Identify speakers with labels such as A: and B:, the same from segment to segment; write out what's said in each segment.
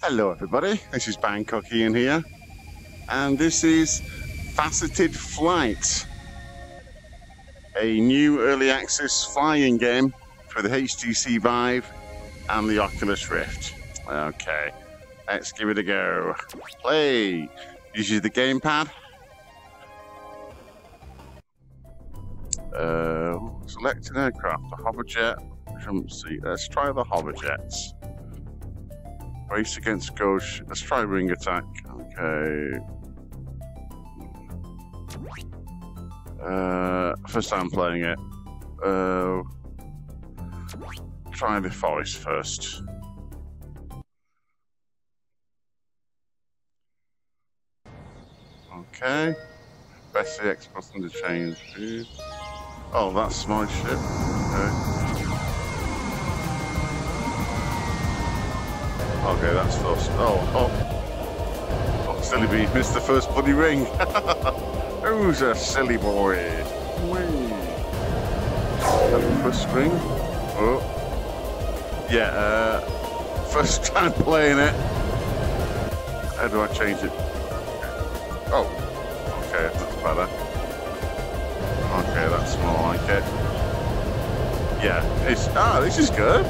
A: Hello everybody, this is Bangkokian here, and this is Faceted Flight, a new early access flying game for the HTC Vive and the Oculus Rift. Okay, let's give it a go. Play! Uses the gamepad. Uh, select an aircraft, a hoverjet. Let's try the hoverjets. Race against Ghost. Let's try ring attack. Okay. Uh, first time playing it. Uh, try the forest first. Okay. Press the X button to change. Oh, that's my ship. Okay. Okay, that's first. Oh, oh. Oh, silly bee, missed the first bloody ring. Who's a silly boy? Whee. First ring. Oh. Yeah, uh, first time playing it. How do I change it? Oh, okay, that's better. Okay, that's more like it. Yeah, it's, ah, this is good.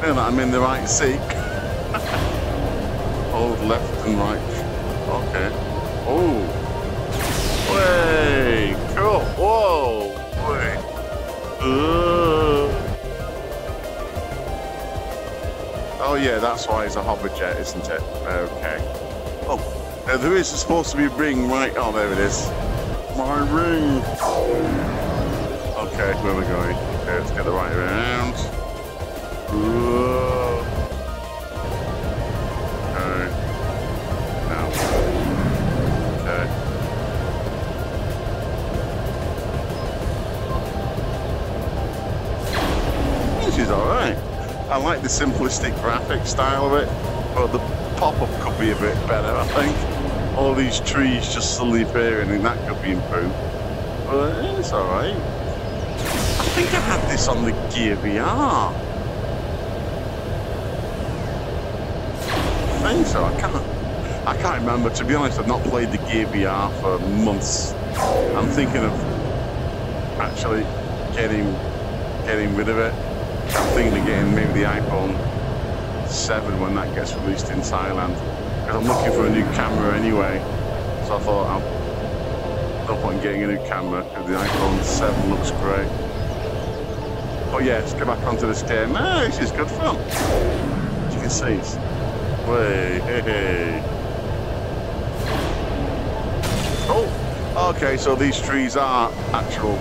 A: I'm in the right seat. Hold left and right. Okay. Oh. Way. Cool. Whoa. Way. Uh. Oh yeah, that's why it's a hoverjet, isn't it? Okay. Oh, uh, there is supposed to be a ring right. Oh, there it is. My ring. Okay, where are we going? Okay, let's get the right around. Uh. I like the simplistic graphic style of it, but the pop-up could be a bit better, I think. All these trees just suddenly appearing, and that could be improved. But it's alright. I think I had this on the Gear VR. I think so, I can't I can't remember, to be honest, I've not played the Gear VR for months. I'm thinking of actually getting getting rid of it I'm thinking of getting maybe the iPhone 7 when that gets released in Thailand. Because I'm looking for a new camera anyway. So I thought, I'll, no point getting a new camera because the iPhone 7 looks great. But yeah, let's get back onto this game. Ah, this is good fun. As you can see, it's way, hey, hey. Oh, okay, so these trees are actual,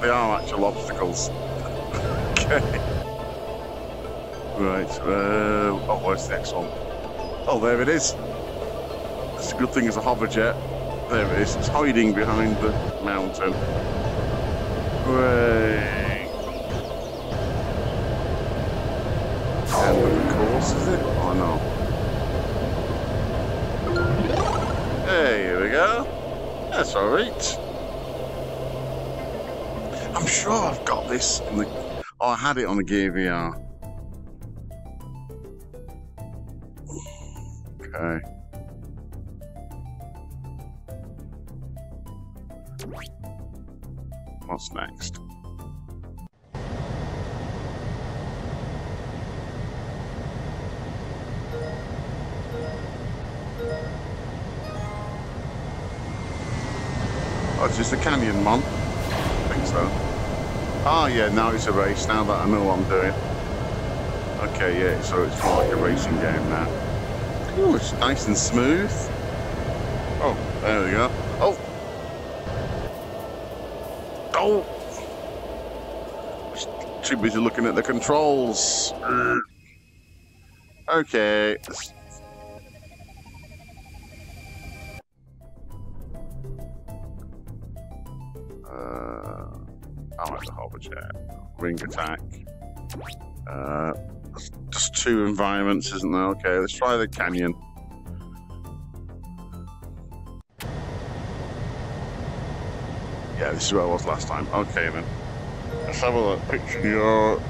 A: they are actual obstacles. okay. Right, uh, oh, where's the next one? Oh, there it is. It's a good thing it's a hoverjet. There it is. It's hiding behind the mountain. Hooray. End of the course, is it? Oh, no. Hey, here we go. That's alright. I'm sure I've got this in the... Oh, I had it on the Gear VR. Okay. What's next? Oh, it's just a canyon, Mom. I think so. Oh, yeah, now it's a race, now that I know what I'm doing. Okay, yeah, so it's more like a racing game now. Oh, it's nice and smooth. Oh, there we go. Oh! Oh! Too busy looking at the controls. Okay. Uh, I like the hoverjet. Ring attack. Uh, just two environments, isn't there? Okay, let's try the canyon. Yeah, this is where I was last time. Okay then. Let's have a look. Picture your...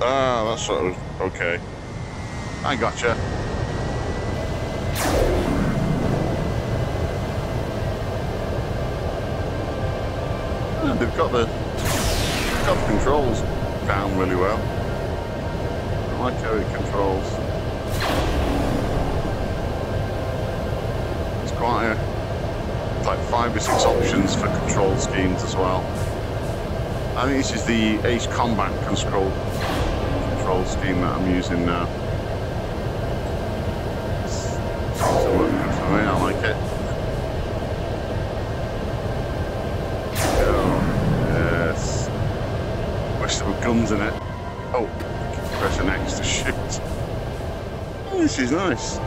A: Ah, that's what was... Okay. I gotcha. They've got the... They've got the controls down really well. I like how it controls. It's quite a, like five or six options for control schemes as well. I think this is the Ace Combat control control scheme that I'm using now. Seems to work good for me, I like it. Oh, yes. Wish there were guns in it. Oh, press an X to shoot. Oh, this is nice.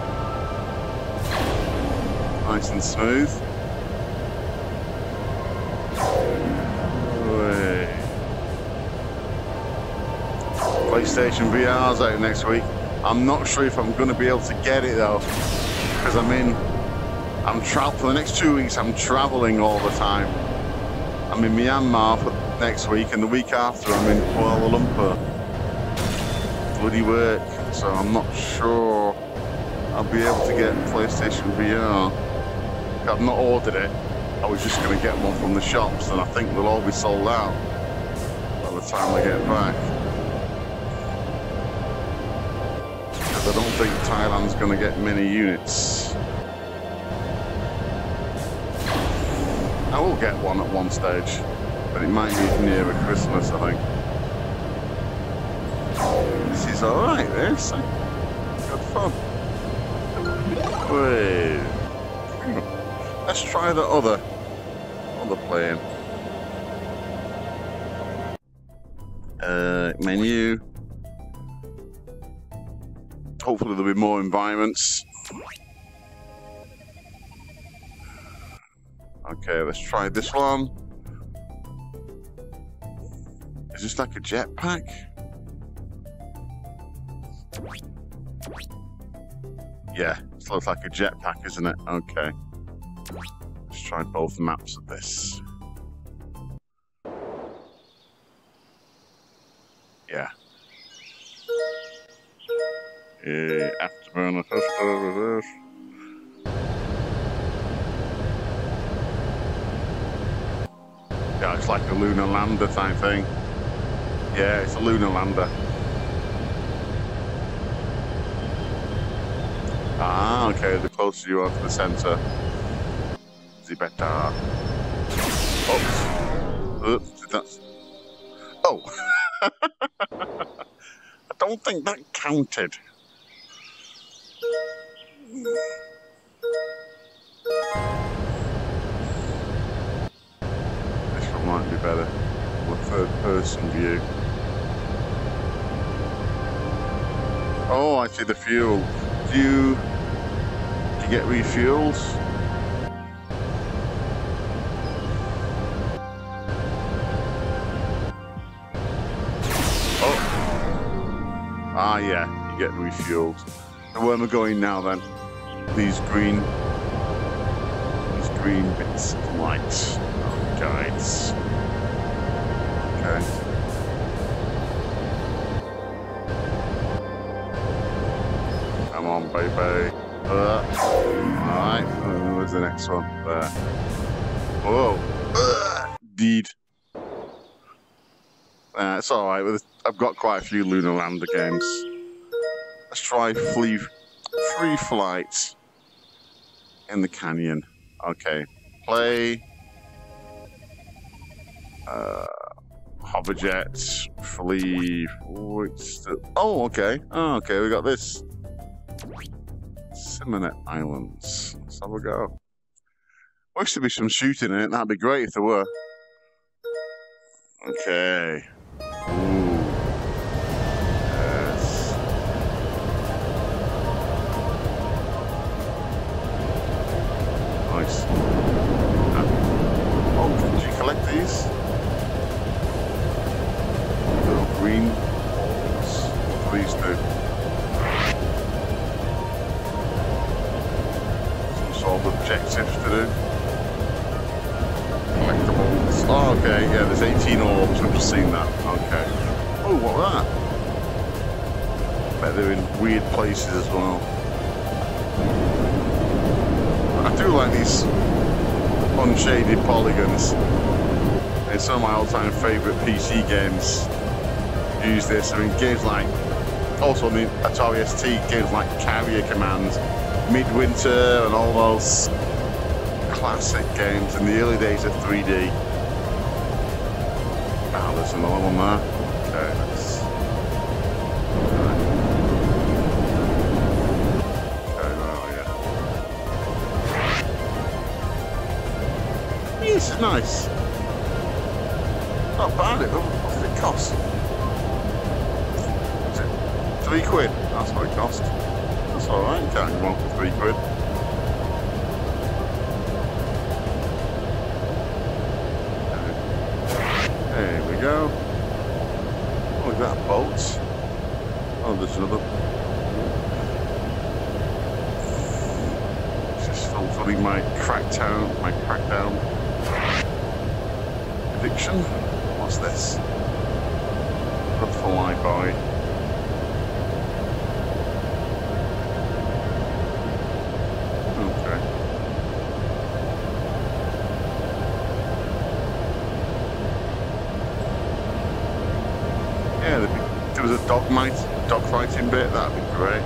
A: Nice and smooth. PlayStation VR's out next week. I'm not sure if I'm going to be able to get it though, because I'm in. I'm travel for the next two weeks. I'm traveling all the time. I'm in Myanmar for next week, and the week after I'm in Kuala Lumpur. Bloody work, so I'm not sure I'll be able to get PlayStation VR. I've not ordered it. I was just going to get one from the shops, and I think they'll all be sold out by the time I get back. Because I don't think Thailand's going to get many units. I will get one at one stage, but it might be nearer Christmas, I think. This is alright, this. Good fun. Wait. Let's try the other other plane. Uh, menu. Hopefully there'll be more environments. Okay, let's try this one. Is this like a jetpack? Yeah, it looks like a jetpack, isn't it? Okay. Let's try both maps of this. Yeah. Yeah, afterburner, tester. Yeah, it's like a lunar lander type thing. Yeah, it's a lunar lander. Ah, okay, the closer you are to the center, the better. Oops. Oops, that's... Oh! I don't think that counted. This one might be better. A third person view. Oh, I see the fuel. Do get refuels? Oh. Ah, yeah, you get refueled. Where am I going now then? These green, these green bits of light. Oh, guides. Okay. Come on, baby. Uh, Alright, uh, where's the next one? There. Whoa. Uh, deed. Uh, it's alright. I've got quite a few Lunar Lander games. Let's try free, free flight in the canyon. Okay. Play. Uh, Hoverjet. Flee. Oh, okay. Oh, okay. We got this. Simonet Islands. Let's have a go. Wish there'd be some shooting in it. That'd be great if there were. Okay. Nice. Uh, oh, did you collect these? Little green balls. Please do. To do. Oh, okay, yeah, there's 18 orbs. I've just seen that. Okay. Oh, what that? Bet they're in weird places as well. I do like these unshaded polygons. And some of my all-time favourite PC games use this. I mean, games like, also on the Atari ST, games like Carrier Command, Midwinter, and all those classic games in the early days of 3D. Ah, there's another one there. Okay, let's... Okay, oh, yeah. This is nice. Not bad. It, what did it cost? Three quid? That's what it cost. Alright. You can't go wrong for three quid. There we go. Oh, is that a boat? Oh, there's another. Just fulfilling my crackdown, my crackdown addiction. What's this? Flyby. Okay. Yeah, if there was a dog dog fighting bit, that'd be great.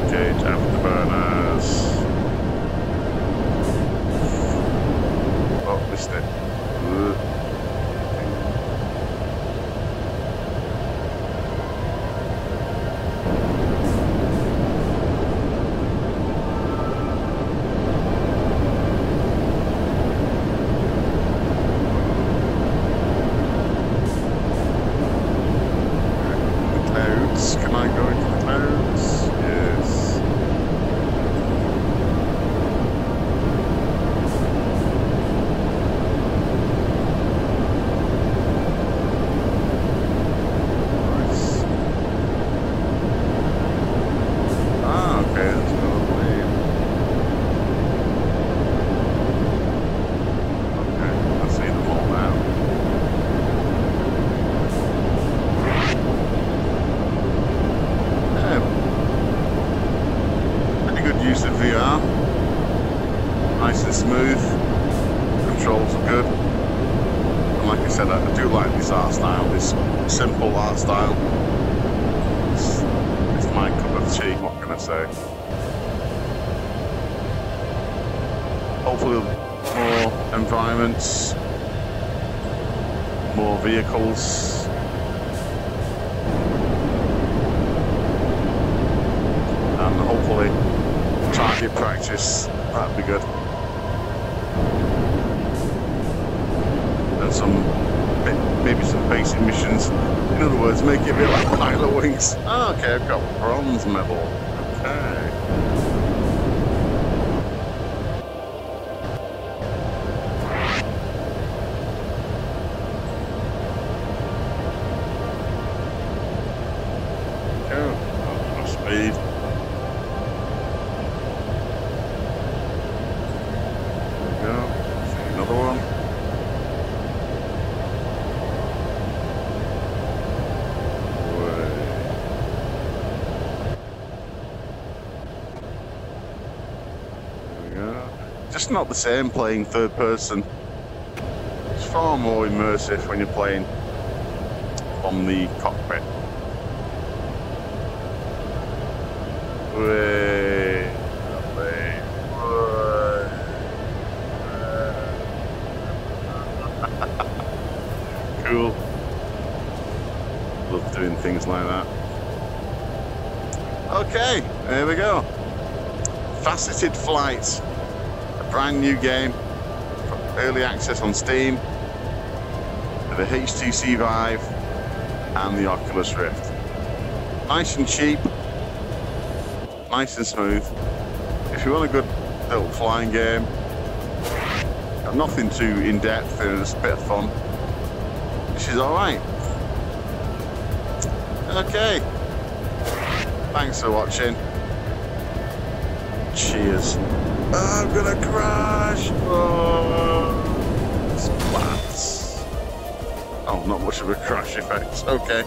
A: Engage afterburners. Oh, missed it. Ugh. The clouds. Can I go into the clouds? Yes. Nice. Ah, okay, that's another plane. Okay, I see them all now. Yeah. Pretty good use of VR. Nice and smooth. Controls are good. And like I said, I do like this art style, this simple art style. It's, it's my cup of tea, what can I say? Hopefully more environments, more vehicles, and hopefully target practice. That'd be good. And some maybe some basic missions. In other words, make it a bit like Pilotwings. Okay, I've got bronze medal. Okay. Go. Oh, speed. There we go. See another one. There we go. Just not the same playing third person. It's far more immersive when you're playing on the cockpit. Cool. Love doing things like that. Okay, there we go. Faceted Flight, a brand new game, early access on Steam, the HTC Vive and the Oculus Rift. Nice and cheap, nice and smooth. If you want a good little flying game, nothing too in depth and it's a bit of fun. This is alright. Okay. Thanks for watching. Cheers. I'm gonna crash. Oh, splats. Oh, not much of a crash effect. Okay.